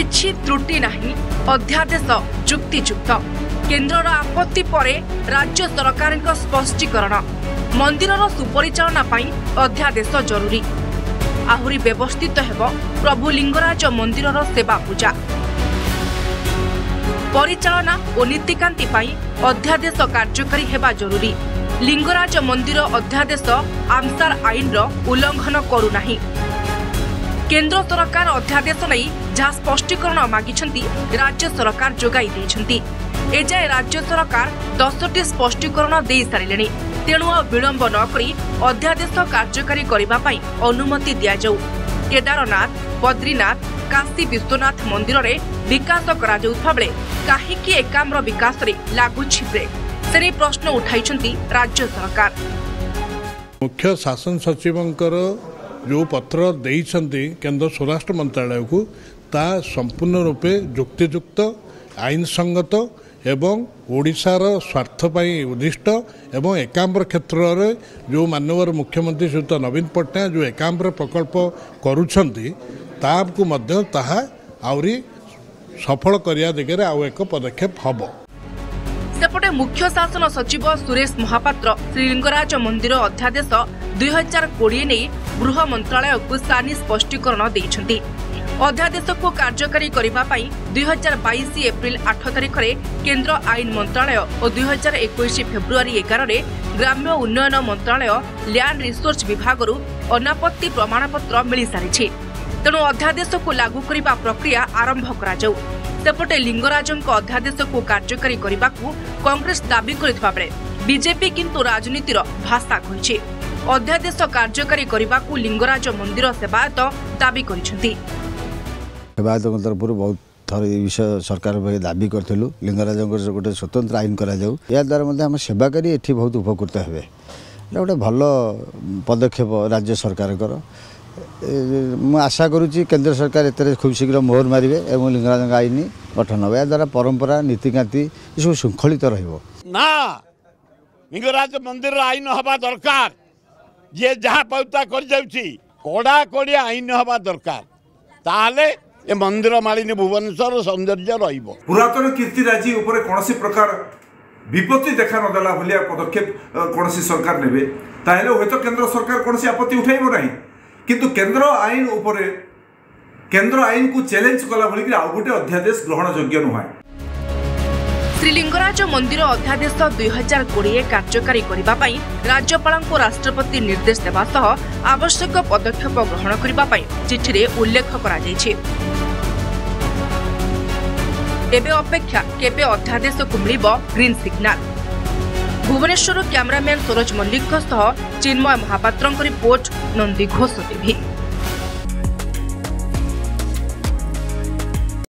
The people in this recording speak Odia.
କିଛି ତ୍ରୁଟି ନାହିଁ। ଅଧ୍ୟାଦେଶ ଯୁକ୍ତିଯୁକ୍ତ। କେନ୍ଦ୍ରର ଆପତ୍ତି ପରେ ରାଜ୍ୟ ସରକାରଙ୍କ ସ୍ପଷ୍ଟୀକରଣ। ମନ୍ଦିରର ସୁପରିଚାଳନା ପାଇଁ ଅଧ୍ୟାଦେଶ ଜରୁରୀ। ଆହୁରି ବ୍ୟବସ୍ଥିତ ହେବ ପ୍ରଭୁ ଲିଙ୍ଗରାଜ ମନ୍ଦିରର ସେବା ପୂଜା। ପରିଚାଳନା ଓ ନୀତିକାନ୍ତି ପାଇଁ ଅଧ୍ୟାଦେଶ କାର୍ଯ୍ୟକାରୀ ହେବା ଜରୁରୀ। ଲିଙ୍ଗରାଜ ମନ୍ଦିର ଅଧ୍ୟାଦେଶ ଆମସାର ଆଇନର ଉଲ୍ଲଂଘନ କରୁନାହିଁ। କେନ୍ଦ୍ର ସରକାର ଅଧ୍ୟାଦେଶ ନେଇ ଯାହା ସ୍ପଷ୍ଟୀକରଣ ମାଗିଛନ୍ତି ରାଜ୍ୟ ସରକାର ଯୋଗାଇ ଦେଇଛନ୍ତି। ଏଯାଏ ରାଜ୍ୟ ସରକାର ଦଶଟି ସ୍ପଷ୍ଟୀକରଣ ଦେଇସାରିଲେଣି ତେଣୁ ଆଉ ବିଳମ୍ବ ନ କରି ଅଧ୍ୟାଦେଶ କାର୍ଯ୍ୟକାରୀ କରିବା ପାଇଁ ଅନୁମତି ଦିଆଯାଉ। କେଦାରନାଥ ବଦ୍ରୀନାଥ କାଶୀ ବିଶ୍ୱନାଥ ମନ୍ଦିରରେ ବିକାଶ କରାଯାଉଥିବା ବେଳେ କାହିଁକି ଏକାମ୍ର ବିକାଶରେ ଲାଗୁଛି ବ୍ରେକ୍ ସେ ନେଇ ପ୍ରଶ୍ନ ଉଠାଇଛନ୍ତି ରାଜ୍ୟ ସରକାର। ମୁଖ୍ୟ ଶାସନ ସଚିବଙ୍କର ଯେଉଁ ପତ୍ର ଦେଇଛନ୍ତି କେନ୍ଦ୍ର ସ୍ୱରାଷ୍ଟ୍ର ମନ୍ତ୍ରାଳୟକୁ ତାହା ସମ୍ପୂର୍ଣ୍ଣ ରୂପେ ଯୁକ୍ତିଯୁକ୍ତ ଆଇନସଙ୍ଗତ ଏବଂ ଓଡ଼ିଶାର ସ୍ୱାର୍ଥ ପାଇଁ ଉଦ୍ଦିଷ୍ଟ ଏବଂ ଏକାମ୍ର କ୍ଷେତ୍ରରେ ଯେଉଁ ମାନ୍ୟବର ମୁଖ୍ୟମନ୍ତ୍ରୀ ଶ୍ରୀଯୁକ୍ତ ନବୀନ ପଟ୍ଟନାୟକ ଯେଉଁ ଏକାମ୍ର ପ୍ରକଳ୍ପ କରୁଛନ୍ତି ତାହାକୁ ମଧ୍ୟ ତାହା ଆହୁରି ସଫଳ କରିବା ଦିଗରେ ଆଉ ଏକ ପଦକ୍ଷେପ ହେବ। ସେପଟେ ମୁଖ୍ୟ ଶାସନ ସଚିବ ସୁରେଶ ମହାପାତ୍ର ଶ୍ରୀଲିଙ୍ଗରାଜ ମନ୍ଦିର ଅଧ୍ୟାଦେଶ ଦୁଇ ହଜାର କୋଡ଼ିଏ ନେଇ ଗୃହ ମନ୍ତ୍ରାଳୟକୁ ସାନି ସ୍ପଷ୍ଟୀକରଣ ଦେଇଛନ୍ତି। ଅଧ୍ୟାଦେଶକୁ କାର୍ଯ୍ୟକାରୀ କରିବା ପାଇଁ ଦୁଇ ହଜାର ବାଇଶ ଏପ୍ରିଲ ଆଠ ତାରିଖରେ କେନ୍ଦ୍ର ଆଇନ ମନ୍ତ୍ରାଳୟ ଓ ଦୁଇ ହଜାର ଏକୋଇଶ ଫେବୃଆରୀ ଏଗାରରେ ଗ୍ରାମ୍ୟ ଉନ୍ନୟନ ମନ୍ତ୍ରାଳୟ ଲ୍ୟାଣ୍ଡ ରିସୋର୍ସ ବିଭାଗରୁ ଅନାପତ୍ତି ପ୍ରମାଣପତ୍ର ମିଳିସାରିଛି। ତେଣୁ ଅଧ୍ୟାଦେଶକୁ ଲାଗୁ କରିବା ପ୍ରକ୍ରିୟା ଆରମ୍ଭ କରାଯାଉ। ସେପଟେ ଲିଙ୍ଗରାଜଙ୍କ ଅଧ୍ୟାଦେଶକୁ କାର୍ଯ୍ୟକାରୀ କରିବାକୁ କଂଗ୍ରେସ ଦାବି କରିଥିବା ବେଳେ ବିଜେପି କିନ୍ତୁ ରାଜନୀତିର ଭାଷା କହିଛି ଅଧ୍ୟାଦେଶ କାର୍ଯ୍ୟକାରୀ କରିବାକୁ ଲିଙ୍ଗରାଜ ମନ୍ଦିର ସେବାୟତ ଦାବି କରିଛନ୍ତି। ସେବାୟତଙ୍କ ତରଫରୁ ବହୁତ ଥର ଏ ବିଷୟ ସରକାର ପାଖରେ ଦାବି କରିଥିଲୁ ଲିଙ୍ଗରାଜଙ୍କର ଗୋଟେ ସ୍ୱତନ୍ତ୍ର ଆଇନ କରାଯାଉ। ଏହାଦ୍ୱାରା ମଧ୍ୟ ଆମ ସେବାକାରୀ ଏଠି ବହୁତ ଉପକୃତ ହେବେ। ଏଇଟା ଗୋଟେ ଭଲ ପଦକ୍ଷେପ ରାଜ୍ୟ ସରକାରଙ୍କର। ମୁଁ ଆଶା କରୁଛି କେନ୍ଦ୍ର ସରକାର ଏଥିରେ ଖୁବ୍ ଶୀଘ୍ର ମୋହର ମାରିବେ ଏବଂ ଲିଙ୍ଗରାଜଙ୍କ ଆଇନ ଗଠନ ହେବ। ଏହାଦ୍ୱାରା ପରମ୍ପରା ନୀତିକାନ୍ତି ଏସବୁ ଶୃଙ୍ଖଳିତ ରହିବ। ନା ଲିଙ୍ଗରାଜ ମନ୍ଦିରର ଆଇନ ହେବା ଦରକାର। ଯିଏ ଯାହା ପାଉତା କରିଯାଉଛି କଡ଼ାକଡ଼ି ଆଇନ ହେବା ଦରକାର। ତାହେଲେ ଏ ମନ୍ଦିର ମାଳିନୀ ଭୁବନେଶ୍ୱର ସୌନ୍ଦର୍ଯ୍ୟ ରହିବ ପୁରାତନ କୀର୍ତ୍ତିରାଜି ଉପରେ କୌଣସି ପ୍ରକାର ବିପତ୍ତି ଦେଖା ନଦେଲା ଭଳିଆ ପଦକ୍ଷେପ ଅ, କୌଣସି ସରକାର ନେବେ। ତାହେଲେ ହୁଏତ କେନ୍ଦ୍ର ସରକାର କୌଣସି ଆପତ୍ତି ଉଠାଇବ ନାହିଁ। କିନ୍ତୁ କେନ୍ଦ୍ର ଆଇନ ଉପରେ କେନ୍ଦ୍ର ଆଇନକୁ ଚ୍ୟାଲେଞ୍ଜ କଲା ଭଳି ଆଉ ଗୋଟେ ଅଧ୍ୟାଦେଶ ଗ୍ରହଣଯୋଗ୍ୟ ନୁହେଁ। ଶ୍ରୀଲିଙ୍ଗରାଜ ମନ୍ଦିର ଅଧ୍ୟାଦେଶ ଦୁଇ ହଜାର କୋଡ଼ିଏ କାର୍ଯ୍ୟକାରୀ କରିବା ପାଇଁ ରାଜ୍ୟପାଳଙ୍କୁ ରାଷ୍ଟ୍ରପତି ନିର୍ଦ୍ଦେଶ ଦେବା ସହ ଆବଶ୍ୟକ ପଦକ୍ଷେପ ଗ୍ରହଣ କରିବା ପାଇଁ ଚିଠିରେ ଉଲ୍ଲେଖ କରାଯାଇଛି। ଏବେ ଅପେକ୍ଷା କେବେ ଅଧ୍ୟାଦେଶକୁ ମିଳିବ ଗ୍ରୀନ୍ ସିଗ୍ନାଲ? ଭୁବନେଶ୍ୱରରୁ କ୍ୟାମେରାମ୍ୟାନ୍ ସରୋଜ ମଲ୍ଲିକଙ୍କ ସହ ଚିନ୍ମୟ ମହାପାତ୍ରଙ୍କ ରିପୋର୍ଟ ନନ୍ଦିଘୋଷ ଟିଭି।